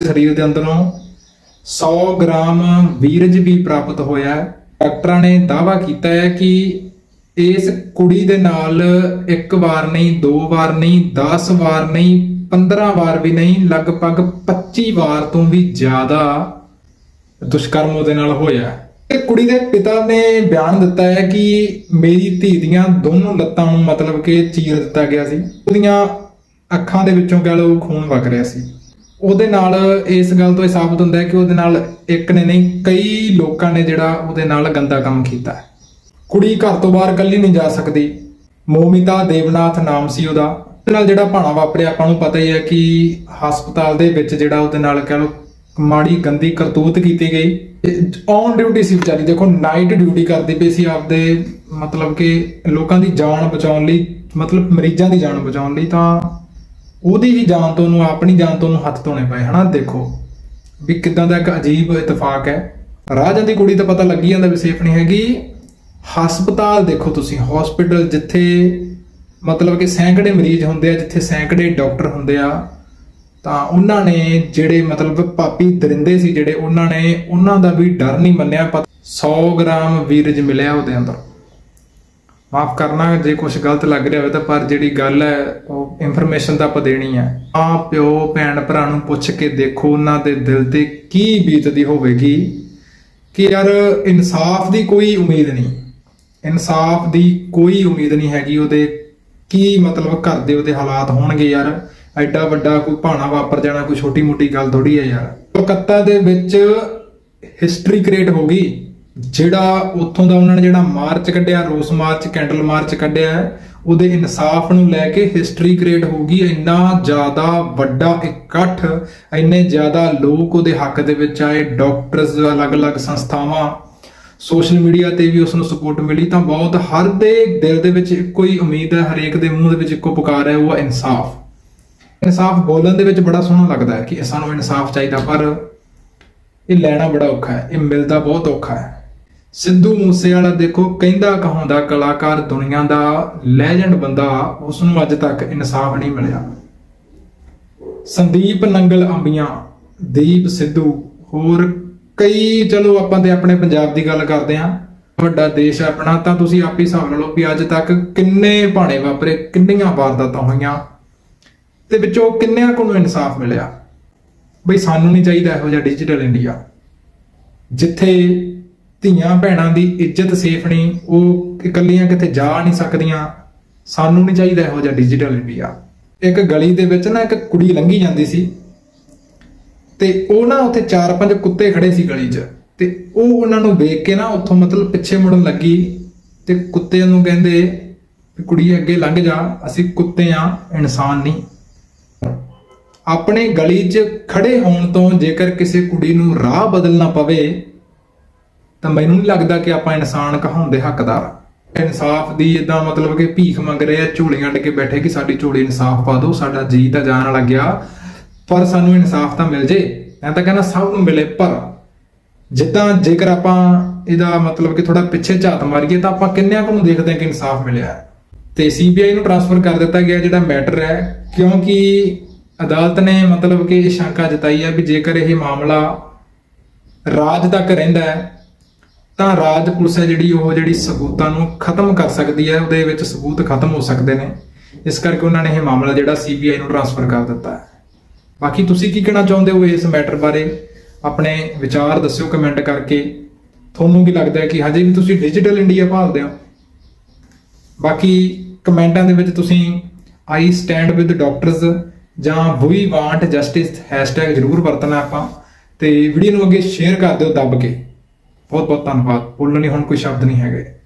ਸਰੀਰ ਦੇ ਅੰਦਰੋਂ 100 ਗ੍ਰਾਮ ਵੀਰਜ ਵੀ ਪ੍ਰਾਪਤ ਹੋਇਆ ਡਾਕਟਰਾਂ ਨੇ ਦਾਅਵਾ ਕੀਤਾ ਹੈ ਕਿ ਇਸ ਕੁੜੀ ਦੇ ਨਾਲ ਇੱਕ ਵਾਰ ਨਹੀਂ, ਦੋ ਵਾਰ ਨਹੀਂ 10 ਵਾਰ ਨਹੀਂ 15 ਵਾਰ ਵੀ ਨਹੀਂ, ਲਗਭਗ 25 ਵਾਰ ਤੋਂ ਵੀ ਜ਼ਿਆਦਾ ਦੁਸ਼ਕਰਮ ਉਹਦੇ ਨਾਲ ਹੋਇਆ ਤੇ ਕੁੜੀ ਦੇ ਪਿਤਾ ਨੇ ਬਿਆਨ ਦਿੱਤਾ ਹੈ ਕਿ ਮੇਰੀ ਧੀ ਦੀਆਂ ਦੋਨੋਂ ਲੱਤਾਂ ਨੂੰ ਮਤਲਬ ਕਿ ਚੀਰ ਦਿੱਤਾ ਗਿਆ ਸੀ। ਉਹਦੀਆਂ ਅੱਖਾਂ ਦੇ ਵਿੱਚੋਂ ਕਹ ਲਓ ਖੂਨ ਵਗ ਰਿਹਾ ਸੀ। ਉਹਦੇ ਨਾਲ ਇਸ ਗੱਲ ਤੋਂ ਇਹ ਸਾਬਤ ਹੁੰਦਾ ਹੈ ਕਿ ਉਹਦੇ ਨਾਲ ਇੱਕ ਨੇ ਨਹੀਂ, ਕਈ ਲੋਕਾਂ ਨੇ ਜਿਹੜਾ ਉਹਦੇ ਨਾਲ ਗੰਦਾ ਕੰਮ ਕੀਤਾ ਹੈ। ਕੁੜੀ ਘਰ ਤੋਂ ਬਾਹਰ ਇਕੱਲੀ ਨਹੀਂ ਜਾ ਸਕਦੀ। ਮੋਮਿਤਾ ਦੇਵਨਾਥ ਨਾਮ ਸੀ ਉਹਦਾ। ਉਹਦੇ ਨਾਲ ਜਿਹੜਾ ਭਾਣਾ ਵਾਪਰਿਆ, ਆਪਾਂ ਨੂੰ ਪਤਾ ਹੀ ਹੈ ਕਿ ਹਸਪਤਾਲ ਦੇ ਵਿੱਚ ਜਿਹੜਾ ਉਹਦੇ ਨਾਲ ਕਹ ਲਓ ਮਾੜੀ ਗੰਦੀ ਕਰਤੂਤ ਕੀਤੀ ਗਈ। ਔਨ ਡਿਊਟੀ ਸੀ ਵਿਚਾਰੀ। ਦੇਖੋ ਨਾਈਟ ਡਿਊਟੀ ਕਰਦੀ ਪਈ ਸੀ ਆਪਦੇ ਮਤਲਬ ਕਿ ਲੋਕਾਂ ਦੀ ਜਾਨ ਬਚਾਉਣ ਲਈ, ਮਤਲਬ ਮਰੀਜ਼ਾਂ ਦੀ ਜਾਨ ਬਚਾਉਣ ਲਈ ਤਾਂ ਉਹਦੀ ਹੀ ਜਾਨ ਤੋਂ ਉਹਨੂੰ, ਆਪਣੀ ਜਾਨ ਤੋਂ ਉਹਨੂੰ ਹੱਥ ਧੋਣੇ ਪਏ, ਹਨਾ? ਦੇਖੋ ਵੀ ਕਿਦਾਂ ਦਾ ਇੱਕ ਅਜੀਬ ਇਤਫਾਕ ਹੈ। ਰਾਹ ਜਾਂਦੀ ਕੁੜੀ ਤਾਂ ਪਤਾ ਲੱਗੀ ਜਾਂਦਾ ਵੀ ਸੇਫ ਨਹੀਂ ਹੈਗੀ। ਹਸਪਤਾਲ ਦੇਖੋ ਤੁਸੀਂ ਹਸਪੀਟਲ ਜਿੱਥੇ ਮਤਲਬ ਕਿ ਸੈਂਕੜੇ ਮਰੀਜ਼ ਹੁੰਦੇ ਆ, ਜਿੱਥੇ ਸੈਂਕੜੇ ਡਾਕਟਰ ਹੁੰਦੇ ਆ, ਤਾਂ ਉਹਨਾਂ ਨੇ ਜਿਹੜੇ ਮਤਲਬ ਪਾਪੀ ਦਰਿੰਦੇ ਸੀ, ਜਿਹੜੇ ਉਹਨਾਂ ਨੇ, ਉਹਨਾਂ ਦਾ ਵੀ ਡਰ ਨਹੀਂ ਮੰਨਿਆ। 100 ਗ੍ਰਾਮ ਵੀਰਜ ਮਿਲਿਆ ਉਹਦੇ ਅੰਦਰ। ਮਾਫ ਕਰਨਾ, ਜੇ ਕੁਝ ਗਲਤ ਲੱਗ ਰਿਹਾ ਹੋਵੇ ਤਾਂ ਪਰ ਜਿਹੜੀ ਗੱਲ ਹੈ, ਉਹ ਇਨਫੋਰਮੇਸ਼ਨ ਤਾਂ ਆਪਾਂ ਦੇਣੀ ਹੈ। ਆ ਪਿਓ, ਭੈਣ, ਭਰਾ ਨੂੰ ਪੁੱਛ ਕੇ ਦੇਖੋ, ਉਹਨਾਂ ਦੇ ਦਿਲ ਤੇ ਕੀ ਬੀਤਦੀ ਹੋਵੇਗੀ ਕਿ ਯਾਰ, ਇਨਸਾਫ ਦੀ ਕੋਈ ਉਮੀਦ ਨਹੀਂ। ਇਨਸਾਫ ਦੀ ਕੋਈ ਉਮੀਦ ਨਹੀਂ ਹੈਗੀ, ਉਹਦੇ ਕੀ ਮਤਲਬ ਘਰ ਦੇ ਉਹਦੇ ਹਾਲਾਤ ਹੋਣਗੇ ਯਾਰ। ਐਡਾ ਵੱਡਾ ਕੋਈ ਭਾਣਾ ਵਾਪਰ ਜਾਣਾ, ਕੋਈ ਛੋਟੀ ਮੋਟੀ ਗੱਲ ਥੋੜੀ ਹੈ ਯਾਰ। ਕਲਕੱਤਾ ਦੇ ਵਿੱਚ ਹਿਸਟਰੀ ਕ੍ਰੀਏਟ ਹੋ ਗਈ। ਜਿਹੜਾ ਉੱਥੋਂ ਦਾ ਉਹਨਾਂ ਨੇ ਜਿਹੜਾ ਮਾਰਚ ਕੱਢਿਆ, ਰੋਸ ਮਾਰਚ, ਕੈਂਡਲ ਮਾਰਚ ਕੱਢਿਆ ਉਹਦੇ ਇਨਸਾਫ ਨੂੰ ਲੈ ਕੇ ਹਿਸਟਰੀ ਕ੍ਰੀਏਟ ਹੋ ਗਈ ਇੰਨਾ ਜ਼ਿਆਦਾ ਵੱਡਾ ਇਕੱਠ, ਇੰਨੇ ਜ਼ਿਆਦਾ ਲੋਕ ਉਹਦੇ ਹੱਕ ਦੇ ਵਿੱਚ ਆਏ ਡਾਕਟਰਸ ਅਲੱਗ-ਅਲੱਗ ਸੰਸਥਾਵਾਂ ਸੋਸ਼ਲ ਮੀਡੀਆ ਤੇ ਵੀ ਉਸ ਨੂੰ ਸਪੋਰਟ ਮਿਲੀ, ਤਾਂ ਬਹੁਤ ਹਰ ਦੇ ਦਿਲ ਦੇ ਵਿੱਚ ਇੱਕੋ ਹੀ ਉਮੀਦ ਹੈ, ਹਰੇਕ ਦੇ ਮੂੰਹ ਦੇ ਵਿੱਚ ਇੱਕੋ ਪੁਕਾਰ ਹੈ, ਉਹ ਹੈ ਇਨਸਾਫ। ਇਨਸਾਫ ਬੋਲਣ ਦੇ ਵਿੱਚ ਬੜਾ ਸੋਹਣਾ ਲੱਗਦਾ ਹੈ ਕਿ ਸਾਨੂੰ ਇਨਸਾਫ ਚਾਹੀਦਾ, ਪਰ ਇਹ ਲੈਣਾ ਬੜਾ ਔਖਾ ਹੈ, ਇਹ ਮਿਲਦਾ ਬਹੁਤ ਔਖਾ ਹੈ। ਸਿੱਧੂ ਮੂਸੇਵਾਲਾ ਦੇਖੋ ਕਹਿੰਦਾ ਕਹਾਉਂਦਾ ਕਲਾਕਾਰ ਦੁਨੀਆ ਦਾ ਲੈਜੈਂਡ ਬੰਦਾ ਉਸ ਨੂੰ ਅੱਜ ਤੱਕ ਇਨਸਾਫ ਨਹੀਂ ਮਿਲਿਆ। ਸੰਦੀਪ ਨੰਗਲ ਅੰਬੀਆਂ, ਦੀਪ ਸਿੱਧੂ, ਹੋਰ ਕਈ ਚਲੋ ਆਪਾਂ ਤੇ ਆਪਣੇ ਪੰਜਾਬ ਦੀ ਗੱਲ ਕਰਦੇ ਹਾਂ। ਵੱਡਾ ਦੇਸ਼ ਆਪਣਾ, ਤਾਂ ਤੁਸੀਂ ਆਪ ਹੀ ਹਿਸਾਬ ਲਾ ਲਓ ਵੀ ਅੱਜ ਤੱਕ ਕਿੰਨੇ ਭਾਣੇ ਵਾਪਰੇ, ਕਿੰਨੀਆਂ ਵਾਰਦਾਤਾਂ ਹੋਈਆਂ, ਤੇ ਵਿੱਚੋਂ ਕਿੰਨਿਆਂ ਕੁ ਇਨਸਾਫ ਮਿਲਿਆ? ਬਈ ਸਾਨੂੰ ਨਹੀਂ ਚਾਹੀਦਾ ਇਹੋ ਜਿਹਾ ਡਿਜੀਟਲ ਇੰਡੀਆ ਜਿੱਥੇ ਧੀਆਂ ਭੈਣਾਂ ਦੀ ਇੱਜ਼ਤ ਸੇਫ ਨਹੀਂ, ਉਹ ਇਕੱਲੀਆਂ ਕਿਤੇ ਜਾ ਨਹੀਂ ਸਕਦੀਆਂ। ਸਾਨੂੰ ਨਹੀਂ ਚਾਹੀਦਾ ਇਹੋ ਜਿਹਾ ਡਿਜੀਟਲ ਇੰਡੀਆ ਇੱਕ ਗਲੀ ਦੇ ਵਿੱਚ ਨਾ ਇੱਕ ਕੁੜੀ ਲੰਘੀ ਜਾਂਦੀ ਸੀ ਤੇ ਉਹ ਨਾ ਉੱਥੇ ਚਾਰ ਪੰਜ ਕੁੱਤੇ ਖੜੇ ਸੀ ਗਲੀ 'ਚ ਤੇ ਉਹ ਉਹਨਾਂ ਨੂੰ ਵੇਖ ਕੇ ਨਾ ਉੱਥੋਂ ਮਤਲਬ ਪਿੱਛੇ ਮੁੜਨ ਲੱਗੀ ਤੇ ਕੁੱਤੇ ਨੂੰ ਕਹਿੰਦੇ ਵੀ ਕੁੜੀ ਅੱਗੇ ਲੰਘ ਜਾ, ਅਸੀਂ ਕੁੱਤੇ ਆ, ਇਨਸਾਨ ਨਹੀਂ। ਆਪਣੇ ਗਲੀ 'ਚ ਖੜੇ ਹੋਣ ਤੋਂ ਜੇਕਰ ਕਿਸੇ ਕੁੜੀ ਨੂੰ ਰਾਹ ਬਦਲਣਾ ਪਵੇ ਤਾਂ ਮੈਨੂੰ ਨਹੀਂ ਲੱਗਦਾ ਕਿ ਆਪਾਂ ਇਨਸਾਨ ਕਹਾਉਣ ਦੇ ਹੱਕਦਾਰ। ਇਨਸਾਫ ਦੀ ਇਦਾਂ ਮਤਲਬ ਕਿ ਭੀਖ ਮੰਗ ਰਹੇ ਆ ਝੋਲੀਆਂ ਅੱਡ ਕੇ ਬੈਠੇ ਕਿ ਸਾਡੀ ਝੋਲੀ ਇਨਸਾਫ ਪਾ ਦਿਓ, ਸਾਡਾ ਜੀ ਤਾਂ ਜਾਣ ਵਾਲਾ ਗਿਆ, ਪਰ ਸਾਨੂੰ ਇਨਸਾਫ ਤਾਂ ਮਿਲ ਜੇ। ਮੈਂ ਤਾਂ ਕਹਿੰਦਾ ਸਭ ਨੂੰ ਮਿਲੇ, ਪਰ ਜਿੱਦਾਂ ਜੇਕਰ ਆਪਾਂ ਇਹਦਾ ਮਤਲਬ ਕਿ ਥੋੜਾ ਪਿੱਛੇ ਝਾਤ ਮਾਰੀਏ, ਤਾਂ ਆਪਾਂ ਕਿੰਨਿਆਂ ਕੁ ਨੂੰ ਦੇਖਦੇ ਹਾਂ ਕਿ ਇਨਸਾਫ ਮਿਲਿਆ ਹੈ। ਤੇ ਸੀਬੀਆਈ ਨੂੰ ਟ੍ਰਾਂਸਫਰ ਕਰ ਦਿੱਤਾ ਗਿਆ ਜਿਹੜਾ ਮੈਟਰ ਹੈ, ਕਿਉਂਕਿ ਅਦਾਲਤ ਨੇ ਮਤਲਬ ਕਿ ਇਹ ਸ਼ੰਕਾ ਜਤਾਈ ਹੈ ਵੀ ਜੇਕਰ ਇਹ ਮਾਮਲਾ ਰਾਜ ਤੱਕ ਰਹਿੰਦਾ ਹੈ ਤਾਂ ਰਾਜ ਪੁਲਿਸ ਹੈ ਜਿਹੜੀ ਉਹ ਜਿਹੜੀ ਸਬੂਤਾਂ ਨੂੰ ਖਤਮ ਕਰ ਸਕਦੀ ਹੈ, ਉਹਦੇ ਵਿੱਚ ਸਬੂਤ ਖਤਮ ਹੋ ਸਕਦੇ ਨੇ। ਇਸ ਕਰਕੇ ਉਹਨਾਂ ਨੇ ਇਹ ਮਾਮਲਾ ਜਿਹੜਾ ਸੀਬੀਆਈ ਨੂੰ ਟ੍ਰਾਂਸਫਰ ਕਰ ਦਿੱਤਾ ਹੈ। ਬਾਕੀ ਤੁਸੀਂ ਕੀ ਕਹਿਣਾ ਚਾਹੁੰਦੇ ਹੋ ਇਸ ਮੈਟਰ ਬਾਰੇ? ਆਪਣੇ ਵਿਚਾਰ ਦੱਸਿਓ ਕਮੈਂਟ ਕਰਕੇ। ਤੁਹਾਨੂੰ ਕੀ ਲੱਗਦਾ ਹੈ ਕਿ ਹਜੇ ਵੀ ਤੁਸੀਂ ਡਿਜੀਟਲ ਇੰਡੀਆ ਭਾਲਦੇ ਹੋ? ਬਾਕੀ ਕਮੈਂਟਾਂ ਦੇ ਵਿੱਚ ਤੁਸੀਂ ਆਈ ਸਟੈਂਡ ਵਿਦ ਡਾਕਟਰਸ ਜਾਂ ਵੀ ਵਾਂਟ ਜਸਟਿਸ ਹੈਸ਼ਟੈਗ ਜ਼ਰੂਰ ਵਰਤਣਾ ਆਪਾਂ। ਤੇ ਵੀਡੀਓ ਨੂੰ ਅੱਗੇ ਸ਼ੇਅਰ ਕਰ ਦਿਓ ਦੱਬ ਕੇ। ਬਹੁਤ ਬਹੁਤ ਧੰਨਵਾਦ। ਬੋਲਣ ਲਈ ਹੁਣ ਕੋਈ ਸ਼ਬਦ ਨਹੀਂ ਹੈਗੇ।